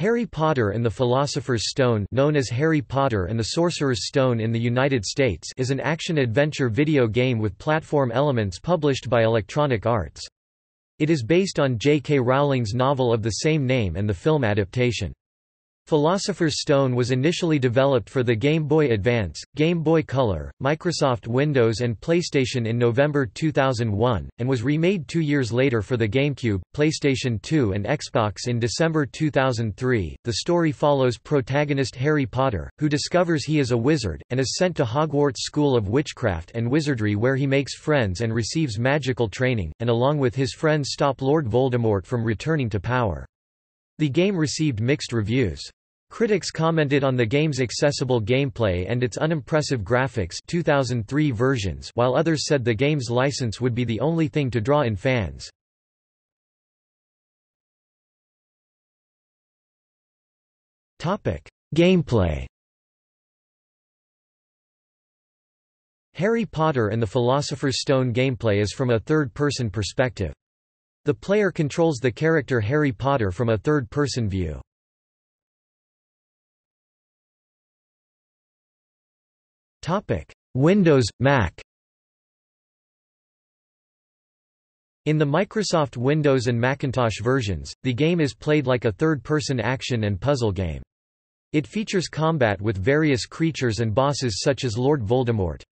Harry Potter and the Philosopher's Stone known as Harry Potter and the Sorcerer's Stone in the United States is an action-adventure video game with platform elements published by Electronic Arts. It is based on J.K. Rowling's novel of the same name and the film adaptation. Philosopher's Stone was initially developed for the Game Boy Advance, Game Boy Color, Microsoft Windows and PlayStation in November 2001, and was remade two years later for the GameCube, PlayStation 2 and Xbox in December 2003. The story follows protagonist Harry Potter, who discovers he is a wizard, and is sent to Hogwarts School of Witchcraft and Wizardry where he makes friends and receives magical training, and along with his friends stop Lord Voldemort from returning to power. The game received mixed reviews. Critics commented on the game's accessible gameplay and its unimpressive graphics 2003 versions while others said the game's license would be the only thing to draw in fans. Gameplay Harry Potter and the Philosopher's Stone gameplay is from a third-person perspective. The player controls the character Harry Potter from a third-person view. Windows, Mac In the Microsoft Windows and Macintosh versions, the game is played like a third-person action and puzzle game. It features combat with various creatures and bosses such as Lord Voldemort.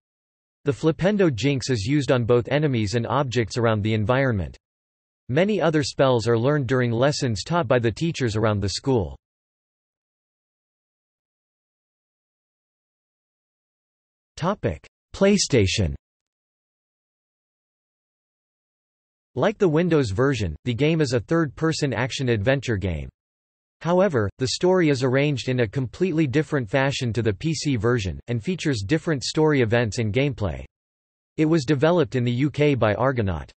The Flipendo Jinx is used on both enemies and objects around the environment. Many other spells are learned during lessons taught by the teachers around the school. PlayStation Like the Windows version, the game is a third-person action-adventure game. However, the story is arranged in a completely different fashion to the PC version, and features different story events and gameplay. It was developed in the UK by Argonaut.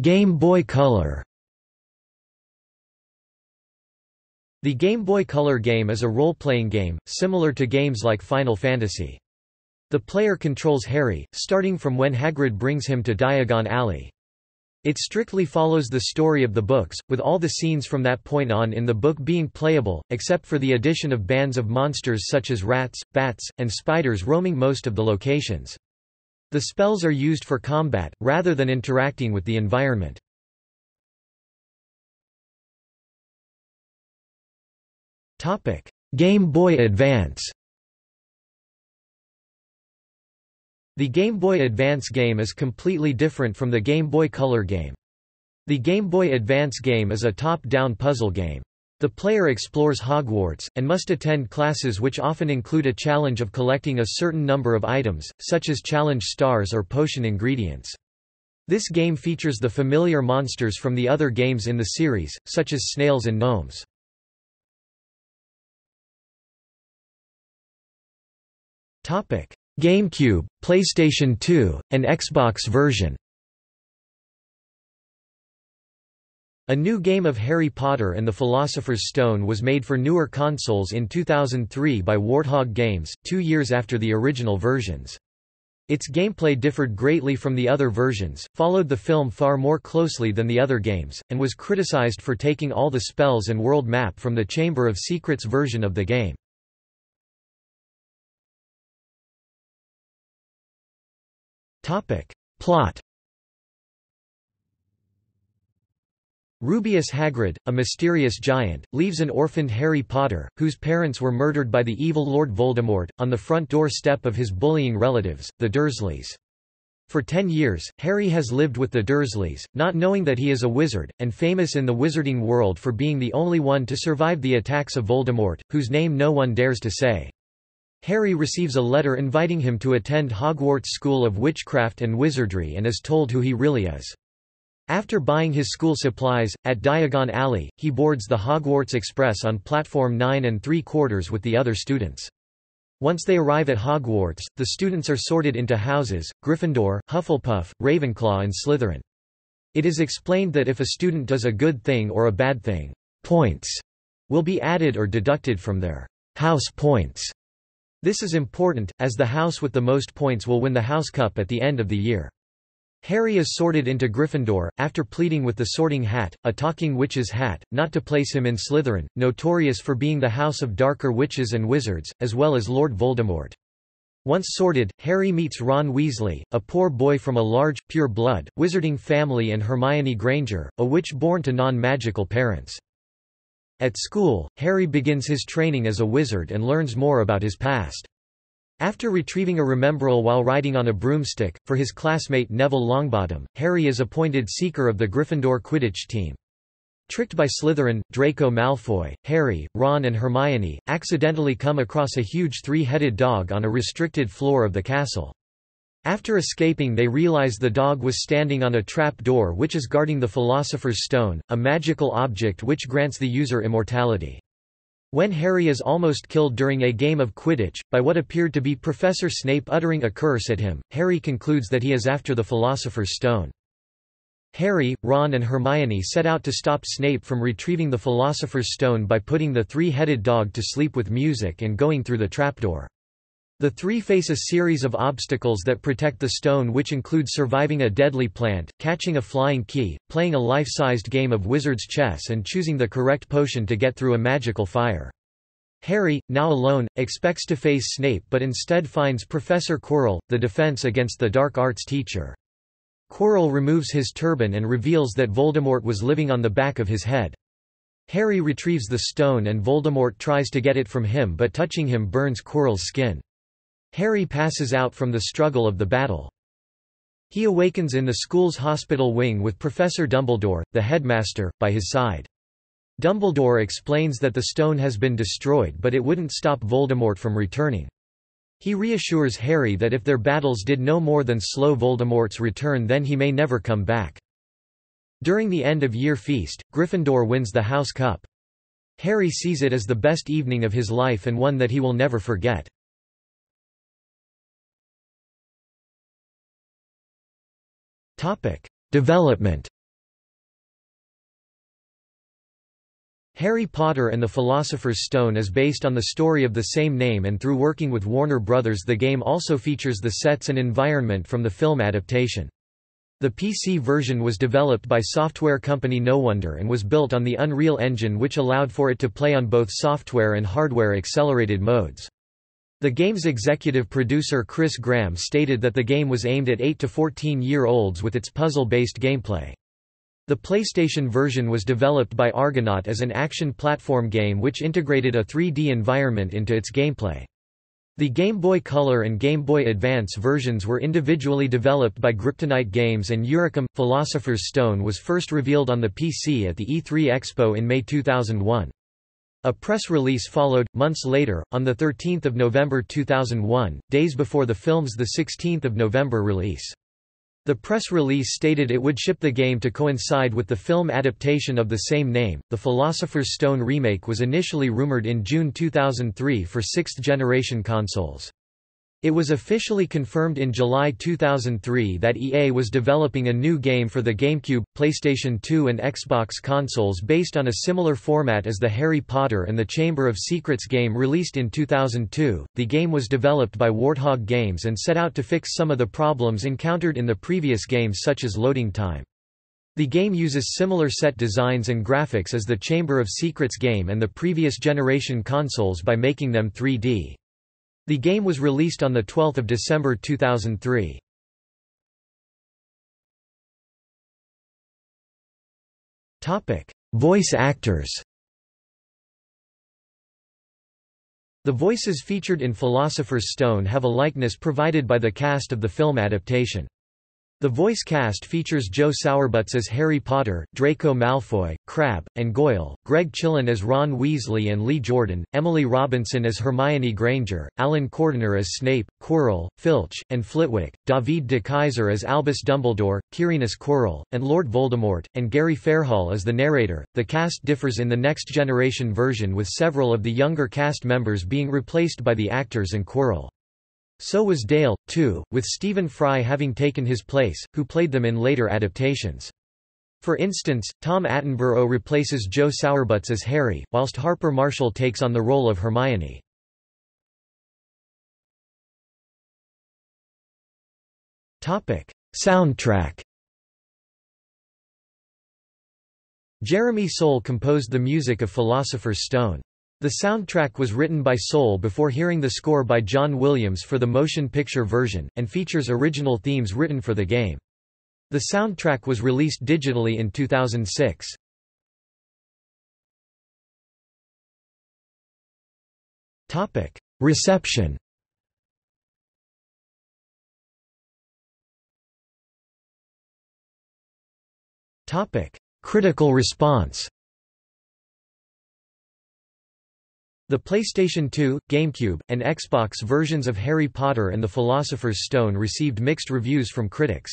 Game Boy Color The Game Boy Color game is a role-playing game, similar to games like Final Fantasy. The player controls Harry, starting from when Hagrid brings him to Diagon Alley. It strictly follows the story of the books, with all the scenes from that point on in the book being playable, except for the addition of bands of monsters such as rats, bats, and spiders roaming most of the locations. The spells are used for combat, rather than interacting with the environment. Game Boy Advance. The Game Boy Advance game is completely different from the Game Boy Color game. The Game Boy Advance game is a top-down puzzle game. The player explores Hogwarts, and must attend classes which often include a challenge of collecting a certain number of items, such as challenge stars or potion ingredients. This game features the familiar monsters from the other games in the series, such as snails and gnomes. GameCube, PlayStation 2, and Xbox version A new game of Harry Potter and the Philosopher's Stone was made for newer consoles in 2003 by Warthog Games, two years after the original versions. Its gameplay differed greatly from the other versions, followed the film far more closely than the other games, and was criticized for taking all the spells and world map from the Chamber of Secrets version of the game. Plot Rubeus Hagrid, a mysterious giant, leaves an orphaned Harry Potter, whose parents were murdered by the evil Lord Voldemort, on the front door step of his bullying relatives, the Dursleys. For ten years, Harry has lived with the Dursleys, not knowing that he is a wizard, and famous in the wizarding world for being the only one to survive the attacks of Voldemort, whose name no one dares to say. Harry receives a letter inviting him to attend Hogwarts School of Witchcraft and Wizardry and is told who he really is. After buying his school supplies, at Diagon Alley, he boards the Hogwarts Express on platform 9 and 3 quarters with the other students. Once they arrive at Hogwarts, the students are sorted into houses, Gryffindor, Hufflepuff, Ravenclaw and Slytherin. It is explained that if a student does a good thing or a bad thing, points will be added or deducted from their house points. This is important, as the house with the most points will win the House Cup at the end of the year. Harry is sorted into Gryffindor, after pleading with the Sorting Hat, a talking witch's hat, not to place him in Slytherin, notorious for being the house of darker witches and wizards, as well as Lord Voldemort. Once sorted, Harry meets Ron Weasley, a poor boy from a large, pure-blood, wizarding family and Hermione Granger, a witch born to non-magical parents. At school, Harry begins his training as a wizard and learns more about his past. After retrieving a remembrall while riding on a broomstick, for his classmate Neville Longbottom, Harry is appointed Seeker of the Gryffindor Quidditch team. Tricked by Slytherin, Draco Malfoy, Harry, Ron and Hermione, accidentally come across a huge three-headed dog on a restricted floor of the castle. After escaping they realize the dog was standing on a trap door which is guarding the Philosopher's Stone, a magical object which grants the user immortality. When Harry is almost killed during a game of Quidditch, by what appeared to be Professor Snape uttering a curse at him, Harry concludes that he is after the Philosopher's Stone. Harry, Ron and Hermione set out to stop Snape from retrieving the Philosopher's Stone by putting the three-headed dog to sleep with music and going through the trapdoor. The three face a series of obstacles that protect the stone which include surviving a deadly plant, catching a flying key, playing a life-sized game of wizard's chess and choosing the correct potion to get through a magical fire. Harry, now alone, expects to face Snape but instead finds Professor Quirrell, the defense against the dark arts teacher. Quirrell removes his turban and reveals that Voldemort was living on the back of his head. Harry retrieves the stone and Voldemort tries to get it from him but touching him burns Quirrell's skin. Harry passes out from the struggle of the battle. He awakens in the school's hospital wing with Professor Dumbledore, the headmaster, by his side. Dumbledore explains that the stone has been destroyed but it wouldn't stop Voldemort from returning. He reassures Harry that if their battles did no more than slow Voldemort's return then he may never come back. During the end-of-year feast, Gryffindor wins the House Cup. Harry sees it as the best evening of his life and one that he will never forget. Topic: Development. Harry Potter and the Philosopher's Stone is based on the story of the same name and through working with Warner Brothers the game also features the sets and environment from the film adaptation. The PC version was developed by software company KnowWonder and was built on the Unreal Engine which allowed for it to play on both software and hardware accelerated modes. The game's executive producer Chris Graham stated that the game was aimed at 8 to 14-year-olds with its puzzle-based gameplay. The PlayStation version was developed by Argonaut as an action platform game which integrated a 3D environment into its gameplay. The Game Boy Color and Game Boy Advance versions were individually developed by Griptonite Games and Eurocom. Philosopher's Stone was first revealed on the PC at the E3 Expo in May 2001. A press release followed, months later, on 13 November 2001, days before the film's 16 November release. The press release stated it would ship the game to coincide with the film adaptation of the same name. The Philosopher's Stone remake was initially rumored in June 2003 for sixth generation consoles. It was officially confirmed in July 2003 that EA was developing a new game for the GameCube, PlayStation 2 and Xbox consoles based on a similar format as the Harry Potter and the Chamber of Secrets game released in 2002. The game was developed by Warthog Games and set out to fix some of the problems encountered in the previous games such as loading time. The game uses similar set designs and graphics as the Chamber of Secrets game and the previous generation consoles by making them 3D. The game was released on 12 December 2003. Voice actors The voices featured in Philosopher's Stone have a likeness provided by the cast of the film adaptation. The voice cast features Joe Sowerbutts as Harry Potter, Draco Malfoy, Crabbe, and Goyle, Gregg Chillin as Ron Weasley and Lee Jordan, Emily Robinson as Hermione Granger, Allan Corduner as Snape, Quirrell, Filch, and Flitwick, David de Keyser as Albus Dumbledore, Quirinus Quirrell, and Lord Voldemort, and Gary Fairhall as the narrator. The cast differs in the Next Generation version with several of the younger cast members being replaced by the actors and Quirrell. So was Dale, too, with Stephen Fry having taken his place, who played them in later adaptations. For instance, Tom Attenborough replaces Joe Sowerbutts as Harry, whilst Harper Marshall takes on the role of Hermione. Soundtrack Jeremy Soule composed the music of Philosopher's Stone. The soundtrack was written by Soule before hearing the score by John Williams for the motion picture version, and features original themes written for the game. The soundtrack was released digitally in 2006. Reception Critical response The PlayStation 2, GameCube, and Xbox versions of Harry Potter and the Philosopher's Stone received mixed reviews from critics.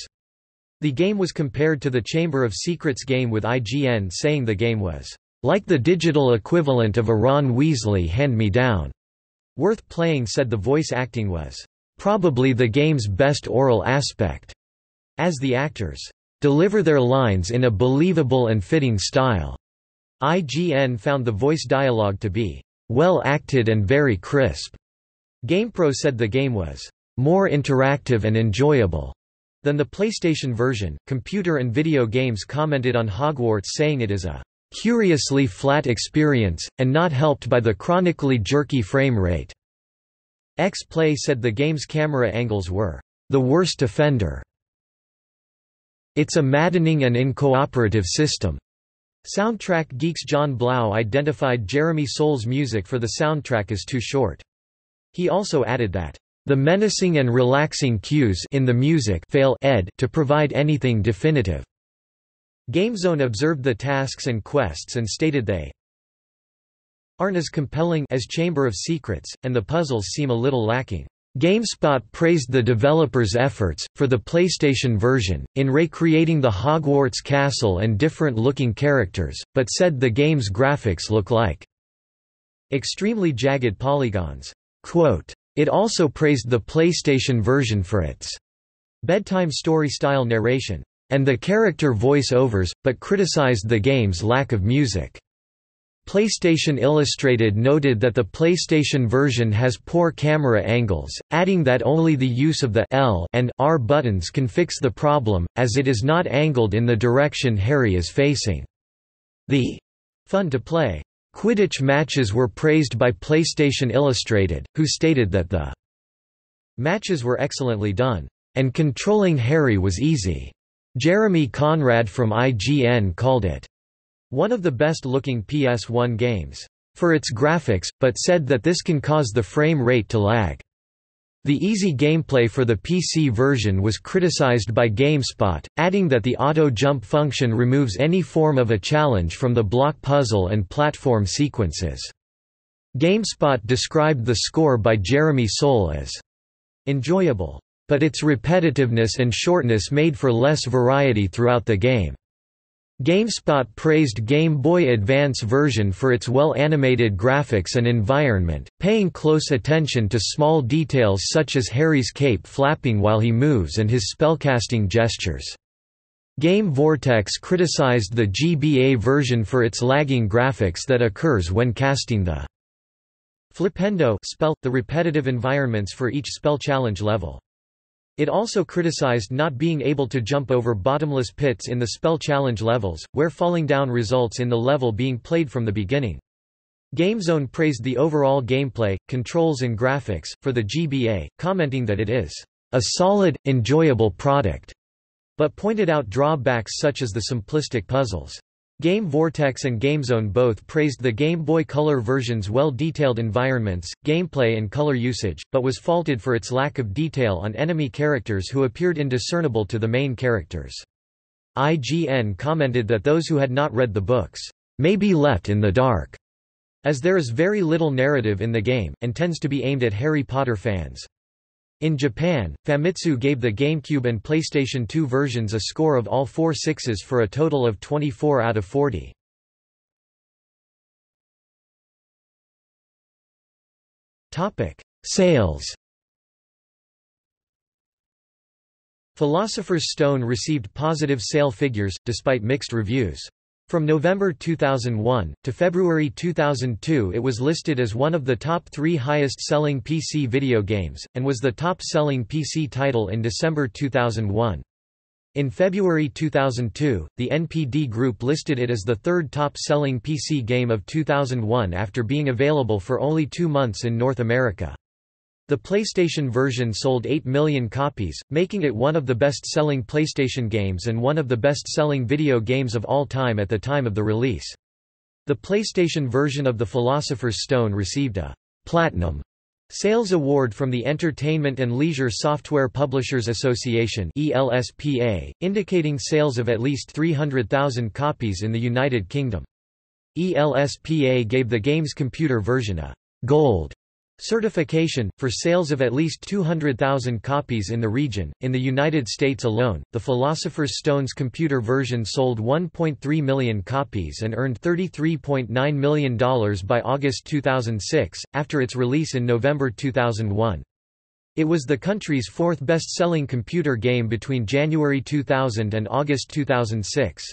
The game was compared to the Chamber of Secrets game with IGN saying the game was, "...like the digital equivalent of a Ron Weasley hand-me-down." Worth playing said the voice acting was, "...probably the game's best oral aspect," as the actors deliver their lines in a believable and fitting style. IGN found the voice dialogue to be well acted and very crisp. GamePro said the game was more interactive and enjoyable than the PlayStation version. Computer and Video Games commented on Hogwarts saying it is a curiously flat experience, and not helped by the chronically jerky frame rate. X-Play said the game's camera angles were the worst offender. It's a maddening and incooperative system. Soundtrack Geeks John Blau identified Jeremy Soule's music for the soundtrack as too short. He also added that, "...the menacing and relaxing cues in the music fail ed to provide anything definitive." GameZone observed the tasks and quests and stated they aren't as compelling as Chamber of Secrets, and the puzzles seem a little lacking. GameSpot praised the developers' efforts, for the PlayStation version, in recreating the Hogwarts castle and different-looking characters, but said the game's graphics look like extremely jagged polygons. Quote, it also praised the PlayStation version for its bedtime story-style narration and the character voice-overs, but criticized the game's lack of music. PlayStation Illustrated noted that the PlayStation version has poor camera angles, adding that only the use of the L and R buttons can fix the problem, as it is not angled in the direction Harry is facing. The fun to play Quidditch matches were praised by PlayStation Illustrated, who stated that the matches were excellently done, and controlling Harry was easy. Jeremy Conrad from IGN called it one of the best-looking PS1 games for its graphics, but said that this can cause the frame rate to lag. The easy gameplay for the PC version was criticized by GameSpot, adding that the auto-jump function removes any form of a challenge from the block puzzle and platform sequences. GameSpot described the score by Jeremy Soule as enjoyable, but its repetitiveness and shortness made for less variety throughout the game. GameSpot praised Game Boy Advance version for its well-animated graphics and environment, paying close attention to small details such as Harry's cape flapping while he moves and his spellcasting gestures. Game Vortex criticized the GBA version for its lagging graphics that occurs when casting the Flipendo spell, the repetitive environments for each spell challenge level. It also criticized not being able to jump over bottomless pits in the spell challenge levels, where falling down results in the level being played from the beginning. GameZone praised the overall gameplay, controls and graphics, for the GBA, commenting that it is a solid, enjoyable product, but pointed out drawbacks such as the simplistic puzzles. Game Vortex and GameZone both praised the Game Boy Color version's well-detailed environments, gameplay and color usage, but was faulted for its lack of detail on enemy characters who appeared indiscernible to the main characters. IGN commented that those who had not read the books may be left in the dark, as there is very little narrative in the game, and tends to be aimed at Harry Potter fans. In Japan, Famitsu gave the GameCube and PlayStation 2 versions a score of all four sixes for a total of 24 out of 40. Sales Philosopher's Stone received positive sale figures, despite mixed reviews. From November 2001, to February 2002 it was listed as one of the top three highest-selling PC video games, and was the top-selling PC title in December 2001. In February 2002, the NPD Group listed it as the third top-selling PC game of 2001 after being available for only two months in North America. The PlayStation version sold 8 million copies, making it one of the best-selling PlayStation games and one of the best-selling video games of all time at the time of the release. The PlayStation version of The Philosopher's Stone received a Platinum Sales Award from the Entertainment and Leisure Software Publishers Association ELSPA, indicating sales of at least 300,000 copies in the United Kingdom. ELSPA gave the game's computer version a «gold» Certification, for sales of at least 200,000 copies in the region. In the United States alone, the Philosopher's Stone's computer version sold 1.3 million copies and earned $33.9 million by August 2006, after its release in November 2001. It was the country's fourth best-selling computer game between January 2000 and August 2006.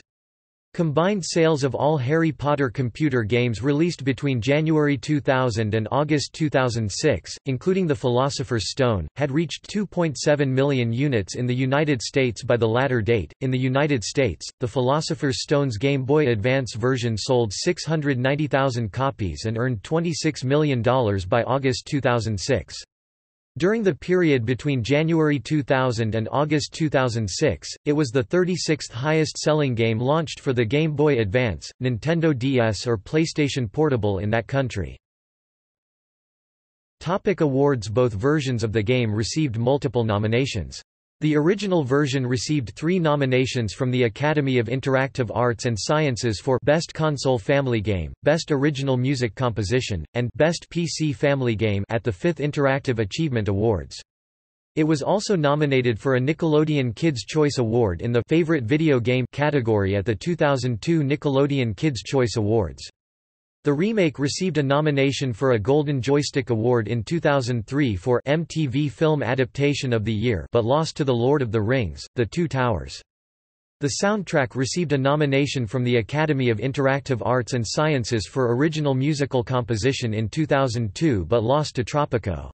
Combined sales of all Harry Potter computer games released between January 2000 and August 2006, including The Philosopher's Stone, had reached 2.7 million units in the United States by the latter date. In the United States, The Philosopher's Stone's Game Boy Advance version sold 690,000 copies and earned $26 million by August 2006. During the period between January 2000 and August 2006, it was the 36th highest-selling game launched for the Game Boy Advance, Nintendo DS or PlayStation Portable in that country. Topic awards Both versions of the game received multiple nominations. The original version received three nominations from the Academy of Interactive Arts and Sciences for Best Console Family Game, Best Original Music Composition, and Best PC Family Game at the 5th Interactive Achievement Awards. It was also nominated for a Nickelodeon Kids' Choice Award in the Favorite Video Game category at the 2002 Nickelodeon Kids' Choice Awards. The remake received a nomination for a Golden Joystick Award in 2003 for MTV Film Adaptation of the Year but lost to The Lord of the Rings, The Two Towers. The soundtrack received a nomination from the Academy of Interactive Arts and Sciences for Original Musical Composition in 2002 but lost to Tropico.